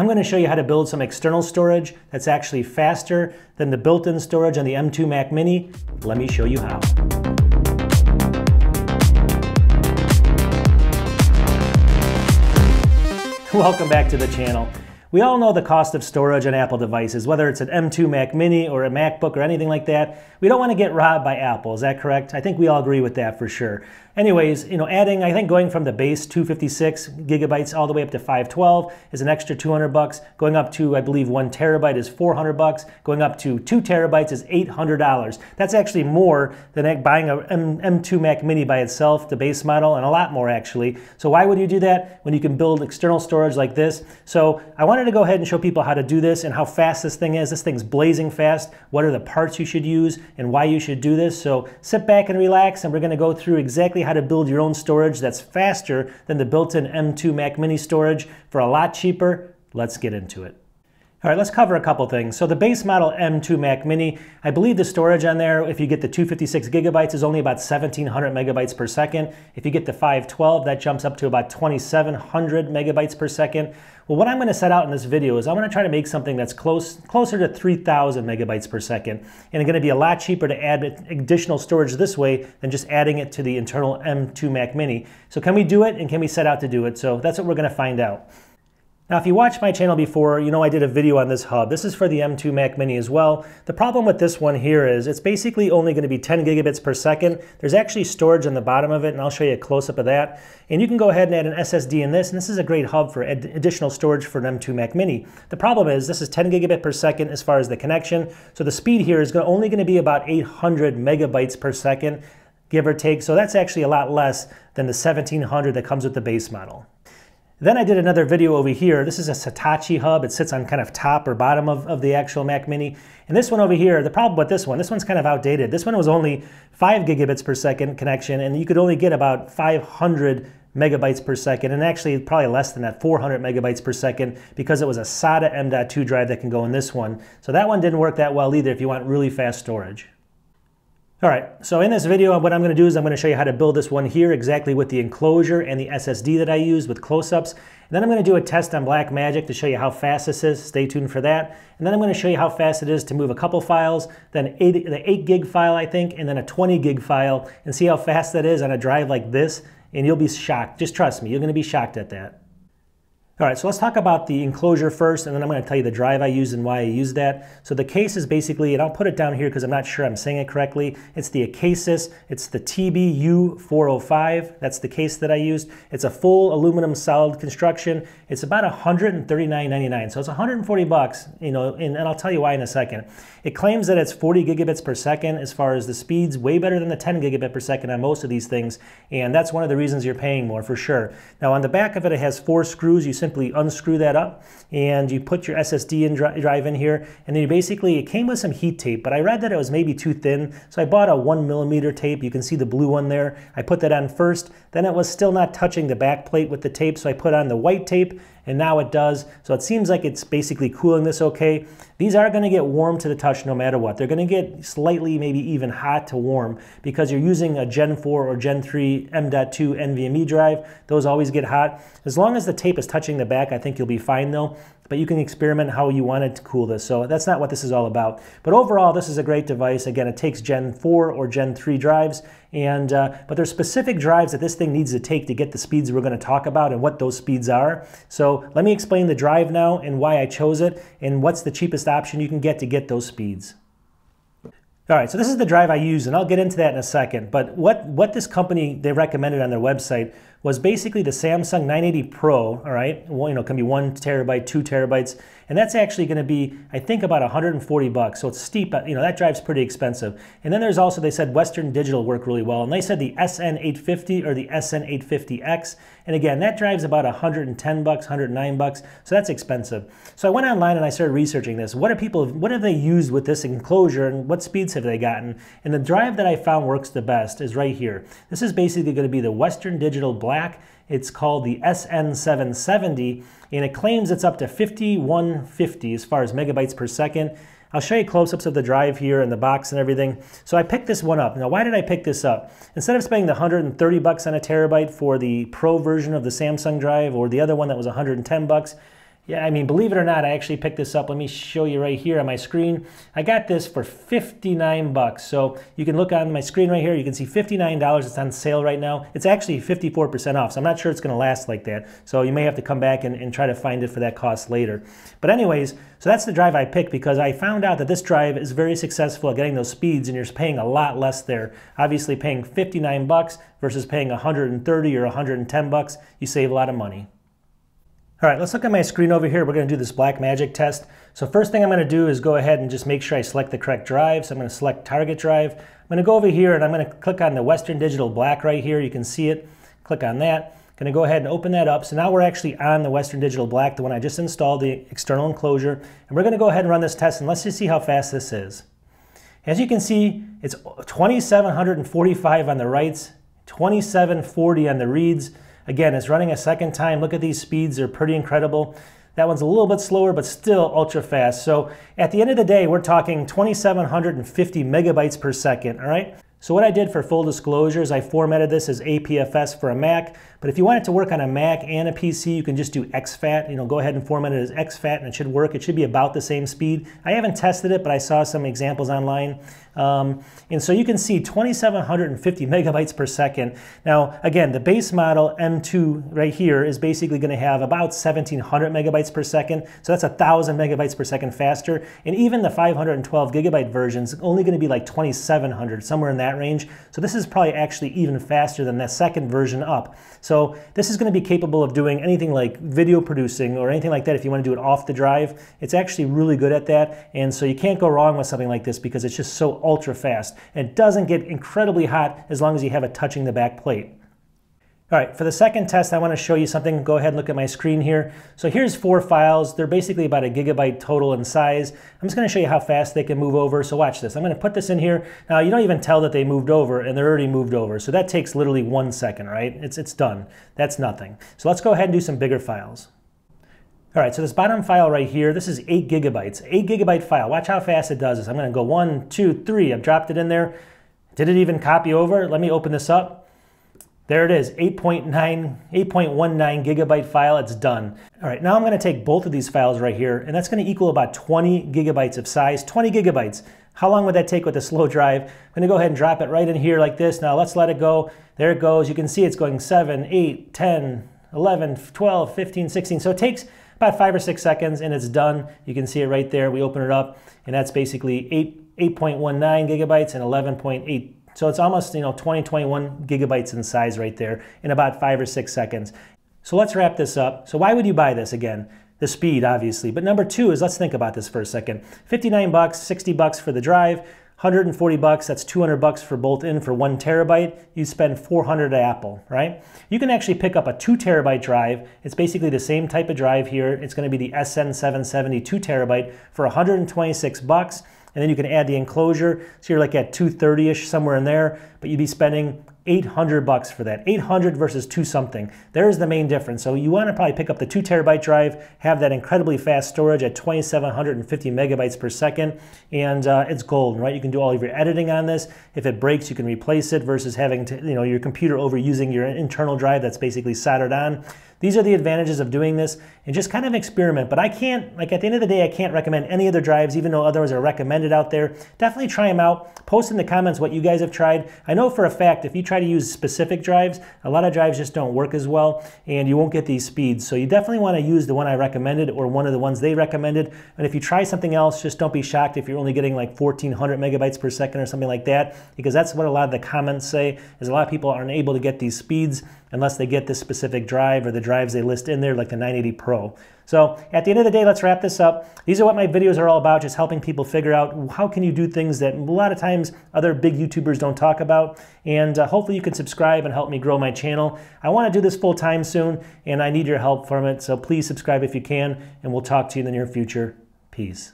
I'm going to show you how to build some external storage that's actually faster than the built-in storage on the M2 Mac Mini. Let me show you how. Welcome back to the channel. We all know the cost of storage on Apple devices, whether it's an M2 Mac Mini or a MacBook or anything like that. We don't want to get robbed by Apple, is that correct? I think we all agree with that for sure. Anyways, you know, adding, I think going from the base 256 gigabytes all the way up to 512 is an extra 200 bucks. Going up to, I believe, one terabyte is 400 bucks. Going up to two terabytes is $800. That's actually more than buying a M2 Mac Mini by itself, the base model, and a lot more actually. So why would you do that when you can build external storage like this? So I wanted to go ahead and show people how to do this and how fast this thing is. This thing's blazing fast. What are the parts you should use and why you should do this? So sit back and relax and we're gonna go through exactly exactly how to build your own storage that's faster than the built-in M2 Mac Mini storage for a lot cheaper. Let's get into it. All right, let's cover a couple things. So the base model M2 Mac Mini, I believe the storage on there, if you get the 256 gigabytes, is only about 1700 megabytes per second. If you get the 512, that jumps up to about 2700 megabytes per second. Well, what I'm going to set out in this video is I'm going to try to make something that's close, closer to 3000 megabytes per second. And it's going to be a lot cheaper to add additional storage this way than just adding it to the internal M2 Mac Mini. So can we do it and can we set out to do it? So that's what we're going to find out. Now, if you watched my channel before, you know I did a video on this hub. This is for the M2 Mac Mini as well. The problem with this one here is it's basically only going to be 10 gigabits per second. There's actually storage on the bottom of it, and I'll show you a close-up of that. And you can go ahead and add an SSD in this, and this is a great hub for ad additional storage for an M2 Mac Mini. The problem is this is 10 gigabit per second as far as the connection, so the speed here is only going to be about 800 megabytes per second, give or take. So that's actually a lot less than the 1700 that comes with the base model. Then I did another video over here. This is a Satechi hub. It sits on kind of top or bottom of, of the actual Mac Mini. And this one over here, the problem with this one, this one's kind of outdated. This one was only 5 gigabits per second connection, and you could only get about 500 megabytes per second, and actually probably less than that, 400 megabytes per second, because it was a SATA M.2 drive that can go in this one. So that one didn't work that well either if you want really fast storage. All right, so in this video, what I'm gonna do is I'm gonna show you how to build this one here, exactly with the enclosure and the SSD that I use with close-ups. Then I'm gonna do a test on Blackmagic to show you how fast this is. Stay tuned for that. And then I'm gonna show you how fast it is to move a couple files, then eight, the eight gig file, I think, and then a 20 gig file, and see how fast that is on a drive like this. And you'll be shocked, just trust me, you're gonna be shocked at that. All right, so let's talk about the enclosure first, and then I'm going to tell you the drive I use and why I use that. So the case is basically, and I'll put it down here because I'm not sure I'm saying it correctly. It's the Acasis. It's the TBU405. That's the case that I used. It's a full aluminum solid construction. It's about $139.99, so it's 140 bucks. You know, and, and I'll tell you why in a second. It claims that it's 40 gigabits per second as far as the speeds, way better than the 10 gigabit per second on most of these things, and that's one of the reasons you're paying more for sure. Now on the back of it, it has four screws. You simply unscrew that up and you put your SSD in drive in here and then you basically, it came with some heat tape, but I read that it was maybe too thin. So I bought a one millimeter tape. You can see the blue one there. I put that on first. Then it was still not touching the back plate with the tape. So I put on the white tape and now it does. So it seems like it's basically cooling this okay. These are gonna get warm to the touch no matter what. They're gonna get slightly, maybe even hot to warm because you're using a Gen 4 or Gen 3 M.2 NVMe drive. Those always get hot. As long as the tape is touching the back, I think you'll be fine though but you can experiment how you want to cool this. So that's not what this is all about. But overall, this is a great device. Again, it takes Gen 4 or Gen 3 drives, and uh, but there's specific drives that this thing needs to take to get the speeds we're going to talk about and what those speeds are. So let me explain the drive now and why I chose it and what's the cheapest option you can get to get those speeds. All right, so this is the drive I use, and I'll get into that in a second. But what, what this company, they recommended on their website was basically the Samsung 980 Pro, all right? Well, you know, can be one terabyte, two terabytes, and that's actually gonna be, I think, about 140 bucks. So it's steep, you know, that drive's pretty expensive. And then there's also, they said Western Digital work really well, and they said the SN850 or the SN850X, and again, that drive's about 110 bucks, 109 bucks, so that's expensive. So I went online and I started researching this. What are people, what have they used with this enclosure, and what speeds have they gotten? And the drive that I found works the best is right here. This is basically gonna be the Western Digital Black it's called the SN770, and it claims it's up to 5150 as far as megabytes per second. I'll show you close-ups of the drive here and the box and everything. So I picked this one up. Now, why did I pick this up? Instead of spending the 130 bucks on a terabyte for the Pro version of the Samsung drive or the other one that was 110 bucks, Yeah, I mean, believe it or not, I actually picked this up. Let me show you right here on my screen. I got this for 59 bucks. So you can look on my screen right here. You can see $59. It's on sale right now. It's actually 54% off. So I'm not sure it's going to last like that. So you may have to come back and, and try to find it for that cost later. But anyways, so that's the drive I picked because I found out that this drive is very successful at getting those speeds and you're paying a lot less there. Obviously paying 59 bucks versus paying 130 or 110 bucks, you save a lot of money. All right, let's look at my screen over here. We're going to do this Blackmagic test. So first thing I'm going to do is go ahead and just make sure I select the correct drive. So I'm going to select target drive. I'm going to go over here and I'm going to click on the Western Digital Black right here. You can see it. Click on that. To go ahead and open that up. So now we're actually on the Western Digital Black, the one I just installed, the external enclosure. And we're going to go ahead and run this test and let's just see how fast this is. As you can see, it's 2745 on the writes, 2740 on the reads. Again, it's running a second time. Look at these speeds, they're pretty incredible. That one's a little bit slower, but still ultra fast. So at the end of the day, we're talking 2,750 megabytes per second, all right? So what I did for full disclosure is I formatted this as APFS for a Mac, but if you want it to work on a Mac and a PC, you can just do exFAT. You know, go ahead and format it as exFAT and it should work. It should be about the same speed. I haven't tested it, but I saw some examples online. Um, and so you can see 2,750 megabytes per second. Now, again, the base model M2 right here is basically going to have about 1,700 megabytes per second. So that's a 1,000 megabytes per second faster. And even the 512 gigabyte version is only going to be like 2,700, somewhere in that range. So this is probably actually even faster than that second version up. So this is going to be capable of doing anything like video producing or anything like that if you want to do it off the drive. It's actually really good at that. And so you can't go wrong with something like this because it's just so ultra fast. And it doesn't get incredibly hot as long as you have it touching the back plate. All right, for the second test, I want to show you something. Go ahead and look at my screen here. So here's four files. They're basically about a gigabyte total in size. I'm just going to show you how fast they can move over. So watch this. I'm going to put this in here. Now, you don't even tell that they moved over, and they're already moved over. So that takes literally one second, right? It's, it's done. That's nothing. So let's go ahead and do some bigger files. All right, so this bottom file right here, this is eight gigabytes, eight gigabyte file. Watch how fast it does this. I'm gonna go one, two, three. I've dropped it in there. Did it even copy over? Let me open this up. There it is, 8.9, 8.19 gigabyte file, it's done. All right, now I'm gonna take both of these files right here, and that's gonna equal about 20 gigabytes of size, 20 gigabytes. How long would that take with a slow drive? I'm gonna go ahead and drop it right in here like this. Now let's let it go. There it goes. You can see it's going 7, 8, 10, 11, 12, 15, 16. So it takes about five or six seconds and it's done. You can see it right there. We open it up and that's basically 8, 8.19 gigabytes and 11.8 so it's almost, you know, 20, 21 gigabytes in size right there in about five or six seconds. So let's wrap this up. So why would you buy this again? The speed, obviously. But number two is let's think about this for a second. 59 bucks, 60 bucks for the drive, 140 bucks, that's 200 bucks for bolt in for one terabyte. You spend 400 at Apple, right? You can actually pick up a two terabyte drive. It's basically the same type of drive here. It's gonna be the SN770 two terabyte for 126 bucks and then you can add the enclosure. So you're like at 230-ish, somewhere in there, but you'd be spending 800 bucks for that. 800 versus two something. There's the main difference. So you want to probably pick up the two terabyte drive, have that incredibly fast storage at 2750 megabytes per second, and uh, it's golden, right? You can do all of your editing on this. If it breaks, you can replace it versus having to, you know, your computer overusing your internal drive that's basically soldered on. These are the advantages of doing this and just kind of experiment. But I can't, like at the end of the day, I can't recommend any other drives, even though others are recommended out there. Definitely try them out. Post in the comments what you guys have tried. I know for a fact if you try to use specific drives, a lot of drives just don't work as well and you won't get these speeds. So you definitely want to use the one I recommended or one of the ones they recommended. And if you try something else, just don't be shocked if you're only getting like 1400 megabytes per second or something like that, because that's what a lot of the comments say, is a lot of people aren't able to get these speeds unless they get this specific drive or the drives they list in there like the 980 Pro. So at the end of the day, let's wrap this up. These are what my videos are all about, just helping people figure out how can you do things that a lot of times other big YouTubers don't talk about. And uh, hopefully you can subscribe and help me grow my channel. I want to do this full time soon and I need your help from it. So please subscribe if you can and we'll talk to you in the near future. Peace.